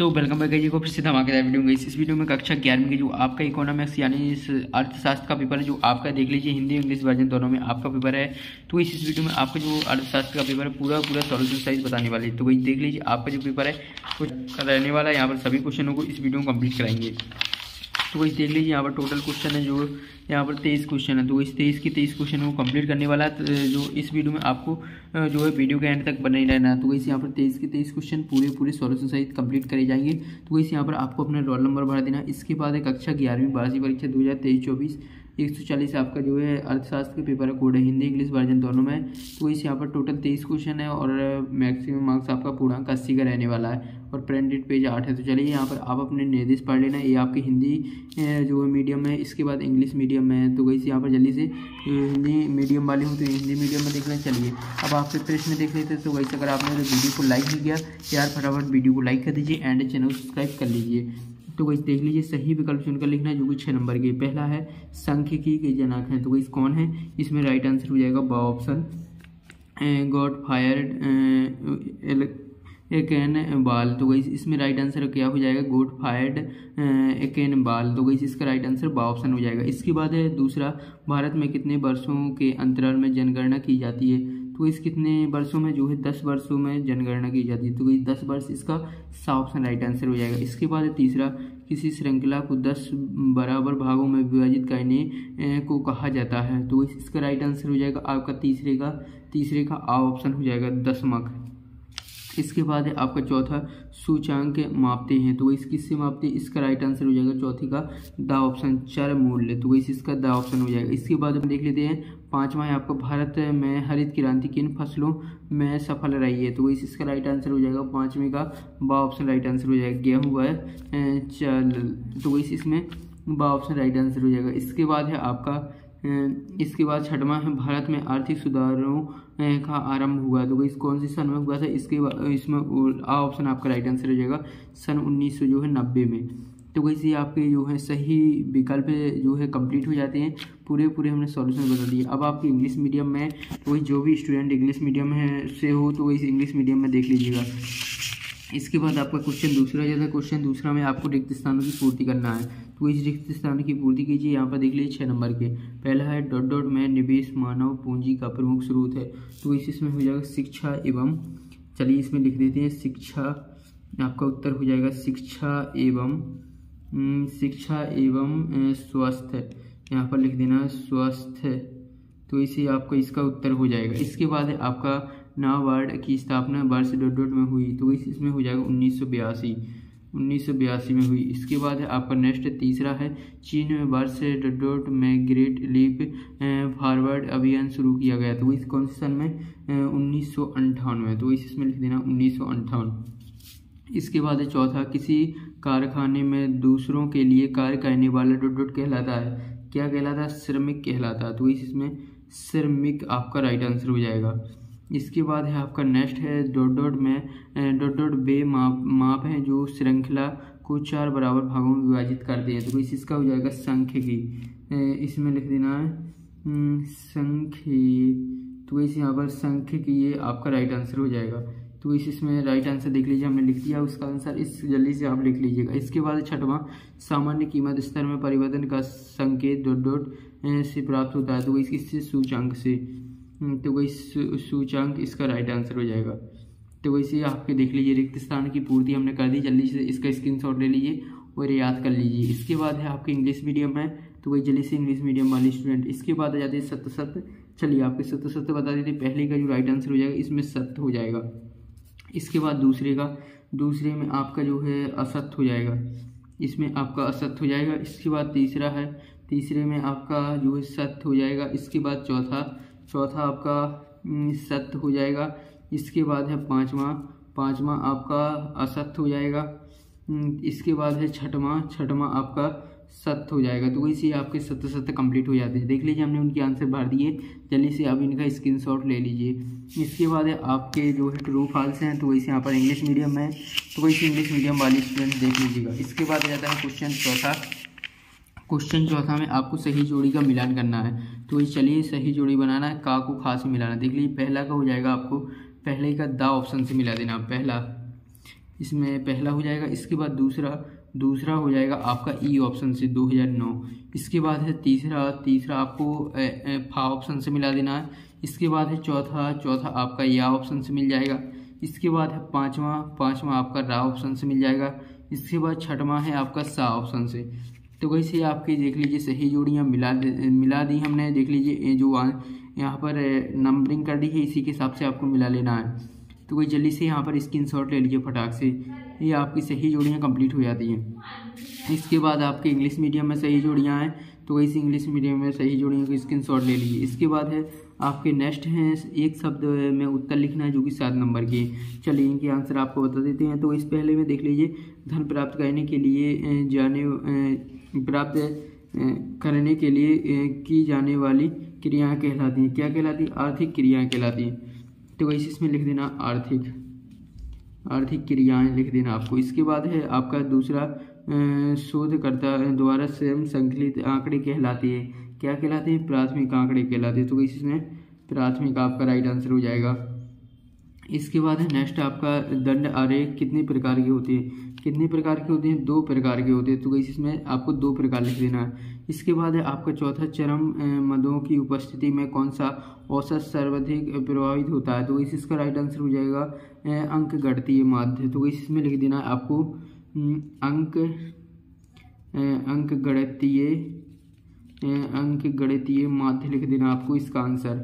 तो welcome back जी को फिर से धमाकेदार वीडियो गई इस वीडियो में कक्षा ग्यारहवीं की जो आपका इकोनॉमिक्स यानी इस अर्थशास्त्र का पेपर है, जो आपका देख लीजिए, हिंदी इंग्लिश वर्जन दोनों में आपका पेपर है। तो इस इस वीडियो में आपका जो अर्थशास्त्र का पेपर है पूरा पूरा सॉल्यूशन साइज़ बताने वाले तो वही देख लीजिए, आपका जो पेपर है, कुछ रहने वाला है, यहाँ पर सभी क्वेश्चनों को इस वीडियो में कंप्लीट कराएँगे। तो वही देख लीजिए, यहाँ पर टोटल क्वेश्चन है जो, यहाँ पर तेईस क्वेश्चन है। तो इस तेईस की तेईस क्वेश्चन को कंप्लीट करने वाला है तो जो इस वीडियो में आपको जो है वीडियो के एंड तक बने रहना है। तो वैसे यहाँ पर तेईस के तेईस क्वेश्चन पूरे पूरे सॉल्यूशन सहित कंप्लीट करे जाएँगे। तो वैसे यहाँ पर आपको अपना रोल नंबर भर देना इसके बाद है कक्षा ग्यारहवीं बारहवीं परीक्षा दो हज़ार तेईस चौबीस, एक सौ चालीस आपका जो है अर्थशास्त्र के पेपर कोड है, हिंदी, इंग्लिश वर्जन दोनों में। तो इस यहाँ पर टोटल तेईस क्वेश्चन है और मैक्सिमम मार्क्स आपका पूर्णांक अस्सी का रहने वाला है। और प्रिंटेड पेज आठ है। तो चलिए यहाँ पर आप अपने निर्देश पढ़ लेना। ये आपकी हिंदी जो है मीडियम है। इसके बाद इंग्लिश मीडियम है। तो वैसे यहाँ पर जल्दी से हिंदी मीडियम वाले हो तो हिंदी मीडियम में देखना चलिए, अब आपसे प्रश्न देख लेते हैं। तो वैसे अगर आपने वीडियो को लाइक नहीं किया यार फटाफट वीडियो को लाइक कर दीजिए एंड चैनल सब्सक्राइब कर लीजिए। तो वही देख लीजिए, सही विकल्प चुनकर लिखना है, जो कि छः नंबर के। पहला है, सांख्यिकी के जनक हैं। तो वही कौन है? इसमें राइट आंसर हो जाएगा, बा ऑप्शन गॉड फायर एक एन बाल तो गई इसमें राइट आंसर क्या हो जाएगा? गुड फायर्ड एक एन बाल तो गई इसका राइट आंसर बा ऑप्शन हो जाएगा। इसके बाद है दूसरा, भारत में कितने वर्षों के अंतराल में जनगणना की जाती है? तो इस कितने वर्षों में, जो है दस वर्षों में जनगणना की जाती है? तो ये दस वर्ष, इसका सा ऑप्शन राइट आंसर हो जाएगा। इसके बाद तीसरा, किसी श्रृंखला को दस बराबर भागों में विभाजित करने को कहा जाता है। तो इसका राइट आंसर हो जाएगा, आपका तीसरे का तीसरे का आ ऑप्शन हो जाएगा दसमक इसके बाद है आपका चौथा सूचांक मापते हैं। तो इस किससे मापते हैं? इसका राइट आंसर हो जाएगा चौथी का द ऑप्शन चर मूल्य। तो वही इसका द ऑप्शन हो जाएगा। इसके बाद हम देख लेते हैं, पांचवा है आपका भारत में हरित क्रांति किन फ़सलों में सफल रही है? तो वही इसका राइट आंसर हो जाएगा पाँचवें का बा ऑप्शन राइट आंसर हो जाएगा। गेहूँ है चल तो वही इसमें बा ऑप्शन राइट आंसर हो जाएगा। इसके बाद है आपका इसके बाद छठवा है, भारत में आर्थिक सुधारों का आरंभ हुआ। तो इस कौन से सन में हुआ था? इसके इसमें आ ऑप्शन आपका राइट आंसर हो जाएगा, सन उन्नीस जो है, नब्बे में। तो वैसे ही आपके जो है, सही विकल्प जो है कंप्लीट हो जाते हैं। पूरे पूरे हमने सॉल्यूशन बता दिए। अब आपके इंग्लिश मीडियम में वही जो भी स्टूडेंट इंग्लिश मीडियम है, से हो तो वही इंग्लिश मीडियम में देख लीजिएगा। इसके बाद आपका क्वेश्चन दूसरा, जैसा क्वेश्चन दूसरा में आपको रिक्त स्थानों की पूर्ति करना है। तो इस रिक्त स्थान की पूर्ति कीजिए। यहाँ पर देख लीजिए छः नंबर के। पहला है डॉट डॉट में निवेश मानव पूंजी का प्रमुख स्रोत है। तो इस इसमें हो जाएगा शिक्षा एवं चलिए इसमें लिख देते हैं शिक्षा। आपका उत्तर हो जाएगा शिक्षा एवं शिक्षा एवं स्वास्थ्य। यहाँ पर लिख देना स्वास्थ्य। तो इसे आपका इसका उत्तर हो जाएगा। इसके बाद आपका नाबार्ड की स्थापना वर्ष डॉट डॉट में हुई। तो इस इसमें हो जाएगा उन्नीस सौ बयासी। उन्नीस सौ बयासी में हुई। इसके बाद है आपका नेक्स्ट तीसरा है। चीन में वर्ष डॉट में ग्रेट लीप फॉरवर्ड अभियान शुरू किया गया तो इस कौन से सन में उन्नीस सौ अंठानवे तो इस इसमें लिख देना, उन्नीस सौ अंठावन। इसके बाद है चौथा, किसी कारखाने में दूसरों के लिए कार्य करने वाला डॉट डॉट कहलाता है। क्या कहलाता है? श्रमिक कहलाता है। तो इस इसमें श्रमिक आपका राइट आंसर हो जाएगा। इसके बाद है आपका नेक्स्ट है डॉट डॉट में डॉट डॉट बे माप माप है जो श्रृंखला को चार बराबर भागों में विभाजित करते हैं। तो इस इसका हो जाएगा संख्य की इसमें लिख देना है संख्य। तो इस यहाँ पर संख्य की ये आपका राइट आंसर हो जाएगा। तो इस इसमें राइट आंसर देख लीजिए हमने लिख दिया उसका आंसर इस जल्दी से आप लिख लीजिएगा। इसके बाद छठवां सामान्य कीमत स्तर में परिवर्तन का संकेत डॉट डॉट से प्राप्त होता है। तो इसकी सूचांक से। हम्म, तो वही सूचांक इसका राइट आंसर हो जाएगा। तो वैसे आपके देख लीजिए रिक्त स्थान की पूर्ति हमने कर दी। जल्दी से इसका स्क्रीनशॉट ले लीजिए और याद कर लीजिए। इसके बाद है आपके इंग्लिश मीडियम है तो वही जल्दी से इंग्लिश मीडियम वाले स्टूडेंट इसके बाद आ जाते हैं सत्य सत्य चलिए, आपके सत्य सत्य बता देते पहले का जो राइट आंसर हो जाएगा, इसमें सत्य हो जाएगा। इसके बाद दूसरे का। दूसरे में आपका जो है असत्य हो जाएगा। इसमें आपका असत्य हो जाएगा। इसके बाद तीसरा है। तीसरे में आपका जो है सत्य हो जाएगा। इसके बाद चौथा चौथा आपका सत्य हो जाएगा। इसके बाद है पाँचवा। पाँचवा आपका असत्य हो जाएगा। इसके बाद है छठवां। छठवां आपका सत्य हो जाएगा। तो वैसे आपके सत्य सत्य कंप्लीट हो जाते हैं। देख लीजिए, हमने उनके आंसर भर दिए जल्दी से आप इनका स्क्रीनशॉट ले लीजिए। इसके बाद है आपके जो है ट्रू फॉल्स हैं तो वैसे यहाँ पर इंग्लिश मीडियम है। तो वैसे इंग्लिश मीडियम वाले स्टूडेंट देख लीजिएगा। इसके बाद जाता है क्वेश्चन चौथा। क्वेश्चन चौथा में आपको सही जोड़ी का मिलान करना है। तो ये चलिए, सही जोड़ी बनाना है, का को खा से मिलाना देख लीजिए, पहला का हो जाएगा आपको, पहले का दा ऑप्शन से मिला देना, पहला। इसमें पहला हो जाएगा, इसके बाद दूसरा दूसरा हो जाएगा आपका ई ऑप्शन से 2009 इसके बाद है तीसरा तीसरा आपको फा ऑप्शन से मिला देना है। इसके बाद है चौथा चौथा आपका या ऑप्शन से मिल जाएगा। इसके बाद है पाँचवा पाँचवा आपका रा ऑप्शन से मिल जाएगा। इसके बाद छठवा है आपका सा ऑप्शन से। तो वैसे आपकी देख लीजिए सही जोड़ियाँ मिला मिला दी हमने। देख लीजिए जो यहाँ पर नंबरिंग कर दी है, इसी के हिसाब से आपको मिला लेना है। तो वही जल्दी से यहाँ पर स्क्रीन शॉट ले लीजिए फटाक से। ये आपकी सही जोड़ियाँ कंप्लीट हो जाती हैं। इसके बाद आपके इंग्लिश मीडियम में सही जोड़ियाँ हैं तो वैसे इंग्लिश मीडियम में सही जोड़ियों की स्क्रीन शॉट ले लीजिए। इसके बाद है, आपके नेक्स्ट हैं, एक शब्द में उत्तर लिखना है, जो कि सात नंबर के चलिए, इनके आंसर आपको बता देते हैं। तो इस पहले में देख लीजिए, धन प्राप्त करने के लिए जाने प्राप्त करने के लिए की जाने वाली क्रियाएँ कहलाती हैं। क्या कहलाती है? आर्थिक क्रियाएँ कहलाती हैं। तो वैसे इसमें लिख देना आर्थिक। आर्थिक क्रियाएँ लिख देना आपको। इसके बाद है, आपका दूसरा शोधकर्ता द्वारा स्वयं संकलित आंकड़े कहलाती है। क्या कहलाते हैं? प्राथमिक आंकड़े कहलाते हैं। तो इसमें प्राथमिक आपका राइट आंसर हो जाएगा। इसके बाद है नेक्स्ट आपका दंड आरेख कितने प्रकार के होते हैं? कितने प्रकार के होते हैं? दो प्रकार के होते हैं। तो इसमें आपको दो प्रकार लिख देना है। इसके बाद है, आपका चौथा, चरम मदों की उपस्थिति में कौन सा औसत सर्वाधिक प्रभावित होता है? तो इस इसका राइट आंसर हो जाएगा अंक गणतीय माध्य। तो इसमें लिख देना है आपको अंक अंक गणतीय अंक गणितीय माध्य लिख देना आपको इसका आंसर।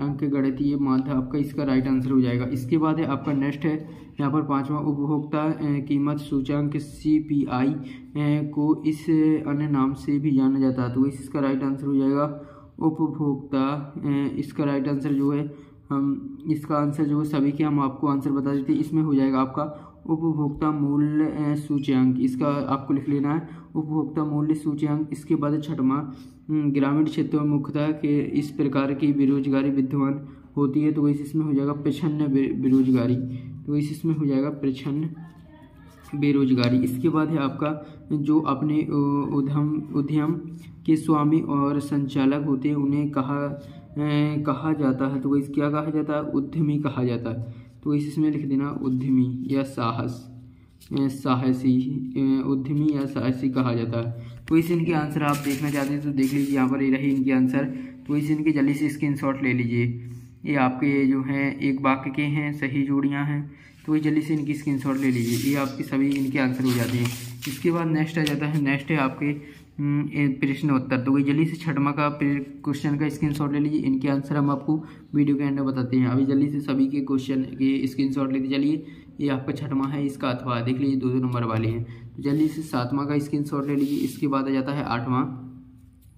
अंक गणितीय माध्य, आपका इसका राइट आंसर हो जाएगा। इसके बाद है आपका नेक्स्ट है। यहाँ पर पांचवा उपभोक्ता कीमत सूचांक सी पी आई को इस अन्य नाम से भी जाना जाता है तो इसका राइट आंसर हो जाएगा उपभोक्ता। इसका राइट आंसर जो है, हम, इसका आंसर जो है, सभी के हम आपको आंसर बता देते हैं। इसमें हो जाएगा आपका उपभोक्ता मूल्य सूचकांक इसका आपको लिख लेना है। उपभोक्ता मूल्य सूचकांक इसके बाद छठवा हम्म, ग्रामीण क्षेत्रों में मुख्यतः के इस प्रकार की बेरोजगारी विद्यमान होती है तो वैसे इसमें हो जाएगा प्रछन्न बेरोजगारी। तो वैसे इसमें हो जाएगा प्रछन्न बेरोजगारी। इसके बाद है आपका जो अपने उद्यम उद्यम के स्वामी और संचालक होते हैं उन्हें कहा कहा जाता है। तो वही क्या कहा जाता है? उद्यमी कहा जाता है। तो इस इसमें लिख देना उद्यमी या साहस। साहसी उद्यमी या साहसी कहा जाता है। तो इस इनके आंसर आप देखना चाहते हैं तो देख लीजिए, यहाँ पर ये रही इनके आंसर। तो इस इनके जल्दी से स्क्रीन ले लीजिए। ये आपके जो हैं, एक वाक्य के हैं, सही जोड़ियाँ हैं। तो ये जल्दी से इनकी स्क्रीन ले लीजिए। ये आपके सभी इनके आंसर हो जाते हैं। इसके बाद नेक्स्ट आ जाता है। नेक्स्ट है आपके प्रश्न उत्तर तो जल्दी से छठमा का क्वेश्चन का स्क्रीनशॉट ले लीजिए, इनके आंसर हम आपको वीडियो के एंड में बताते हैं। अभी जल्दी से सभी के क्वेश्चन के स्क्रीनशॉट लेते चलिए। ये आपका छठवा है, इसका अथवा, देख लीजिए दो दो नंबर वाले हैं। तो जल्दी से सातवां का स्क्रीनशॉट ले लीजिए, इसके बाद आ जाता है आठवां।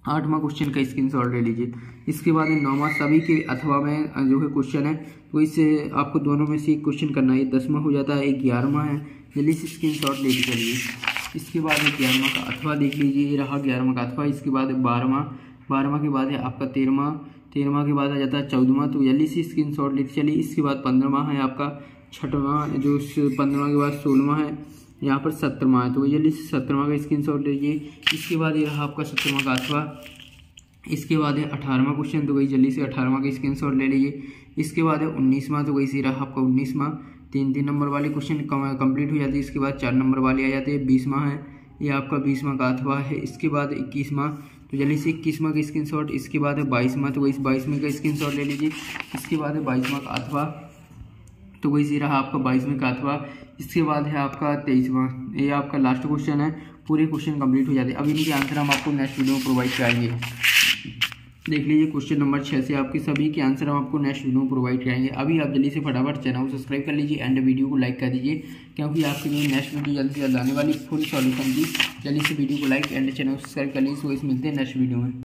आठवां क्वेश्चन का स्क्रीनशॉट ले लीजिए। इसके बाद नौवा, सभी के अथवा में जो है क्वेश्चन है तो इससे आपको दोनों में से एक क्वेश्चन करना है। दसवां हो जाता है एक ग्यारहवा है। जल्दी से स्क्रीन शॉट लेके चलिए। इसके बाद है ग्यारहवा का अथवा देख लीजिए, ये रहा ग्यारहवा का अथवा, इसके बाद बारहवा। बारहवा के बाद है आपका तेरहवा। तेरहवा के बाद आ जाता है चौदहवा तो जल्दी से स्क्रीन शॉट लेते चलिए इसके बाद पंद्रहवा है आपका छठवा, जो पंद्रहवा के बाद सोलहवा है, यहाँ पर सत्रहवा है तो जल्दी से सत्रहवा का स्क्रीन शॉट लीजिए। इसके बाद ये रहा आपका सत्रहवा का अथवा। इसके बाद है अठारहवा क्वेश्चन तो वही जल्दी से अठारहवा का स्क्रीन शॉट ले लीजिए। इसके बाद है उन्नीसवा तो वही से रहा आपका उन्नीसवा। तीन तीन नंबर वाले क्वेश्चन कंप्लीट हो जाती है, इसके बाद चार नंबर वाले आ जाते हैं बीसवा है, ये आपका बीसवा का अथवा है, इसके बाद इक्कीसवा तो जल्दी से इक्कीसवा का स्क्रीन शॉट इसके बाद है बाईसवा तो वही बाईसवें का स्क्रीन शॉट ले लीजिए, इसके बाद है बाईसवा का अथवा तो वही रहा आपका बाईसवें का अथवा, इसके बाद है आपका तेईसवा ये आपका लास्ट क्वेश्चन है, पूरे क्वेश्चन कंप्लीट हो जाते हैं। अब इनके आंसर हम आपको नेक्स्ट वीडियो में प्रोवाइड कराएँगे देख लीजिए क्वेश्चन नंबर छः से आपके सभी के आंसर हम आपको नेक्स्ट वीडियो में प्रोवाइड कराएँगे अभी आप जल्दी से फटाफट चैनल को सब्सक्राइब कर लीजिए एंड वीडियो को लाइक कर दीजिए, क्योंकि आपके लिए नेक्स्ट वीडियो जल्दी से जल्द आने वाली फुल सॉल्यूशन की जल्दी से वीडियो को लाइक एंड चैनल को सब्सक्राइब कर लीजिए। सो इस मिलते हैं नेक्स्ट वीडियो में।